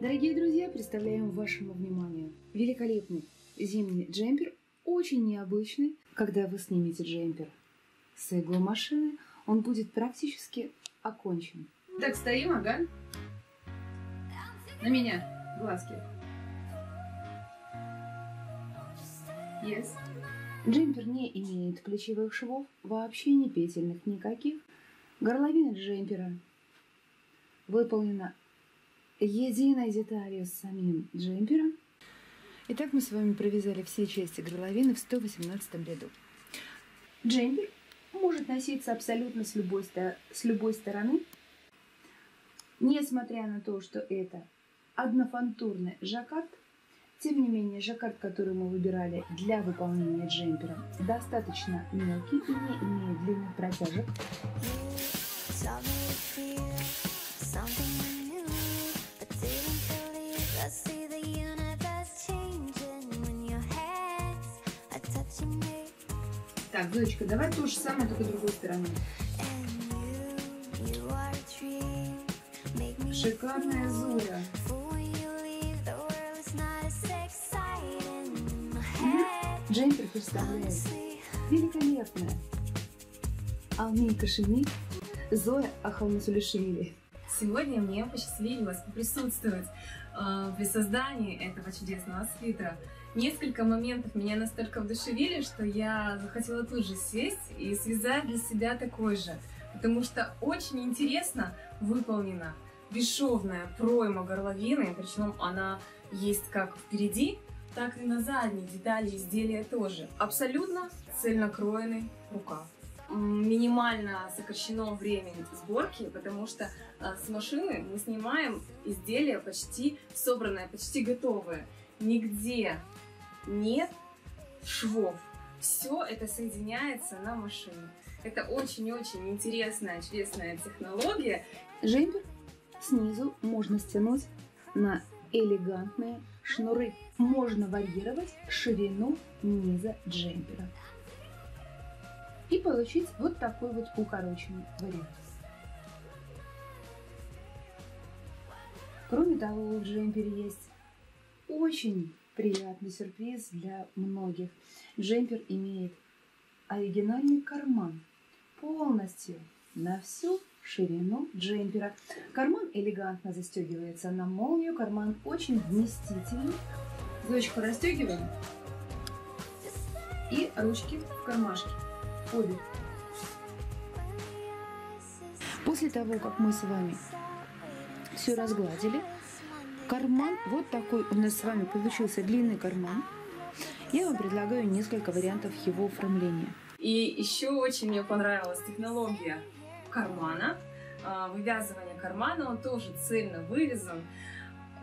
Дорогие друзья, представляем вашему вниманию великолепный зимний джемпер, очень необычный. Когда вы снимете джемпер с иглой машины, он будет практически окончен. Так, стоим, ага. На меня глазки. Yes. Джемпер не имеет плечевых швов, вообще не петельных никаких. Горловина джемпера выполнена единой деталью с самим джемпером. Итак, мы с вами провязали все части горловины в 118 ряду. Джемпер может носиться абсолютно с любой, с любой стороны, несмотря на то, что это однофантурный жаккард, тем не менее, жаккард, который мы выбирали для выполнения джемпера, достаточно мелкий и не имеет длинных протяжек. Так, Зоечка, давай то же самое, только другой стороной. Шикарная Зоя. Джемпер представляет великолепная Алмейка Шемиль, Зоя Ахалмасулишвили. Сегодня мне посчастливилось присутствовать э, при создании этого чудесного свитера. Несколько моментов меня настолько вдохновили, что я захотела тут же сесть и связать для себя такой же. Потому что очень интересно выполнена бесшовная пройма горловины, причем она есть как впереди, так и на задней детали изделия тоже. Абсолютно цельнокроенный рукав минимально сокращено время сборки, потому что а, с машины мы снимаем изделия почти собранное, почти готовое. Нигде нет швов. Все это соединяется на машине. Это очень-очень интересная, чудесная технология. Джемпер снизу можно стянуть на элегантные шнуры. Можно варьировать ширину низа джемпера и получить вот такой вот укороченный вариант. Кроме того, в джемпере есть очень приятный сюрприз для многих. Джемпер имеет оригинальный карман полностью на всю ширину джемпера. Карман элегантно застегивается на молнию, карман очень вместительный. Зоечку расстегиваем и ручки в кармашке обе. После того, как мы с вами все разгладили, карман, вот такой у нас с вами получился длинный карман. Я вам предлагаю несколько вариантов его оформления. И еще очень мне понравилась технология кармана, а, вывязывание кармана, он тоже цельно вывязан.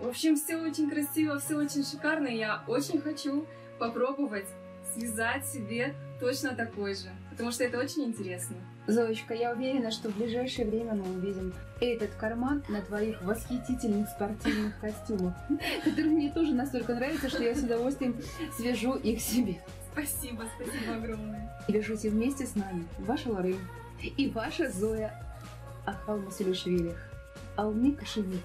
В общем, все очень красиво, все очень шикарно, и я очень хочу попробовать связать себе точно такой же, потому что это очень интересно. Зоечка, я уверена, что в ближайшее время мы увидим этот карман на твоих восхитительных спортивных костюмах, которые мне тоже настолько нравятся, что я с удовольствием свяжу их себе. Спасибо, спасибо огромное. Вяжите вместе с нами ваша Лорен и ваша Зоя Ахалмасилишвили. Алмы Кашемир.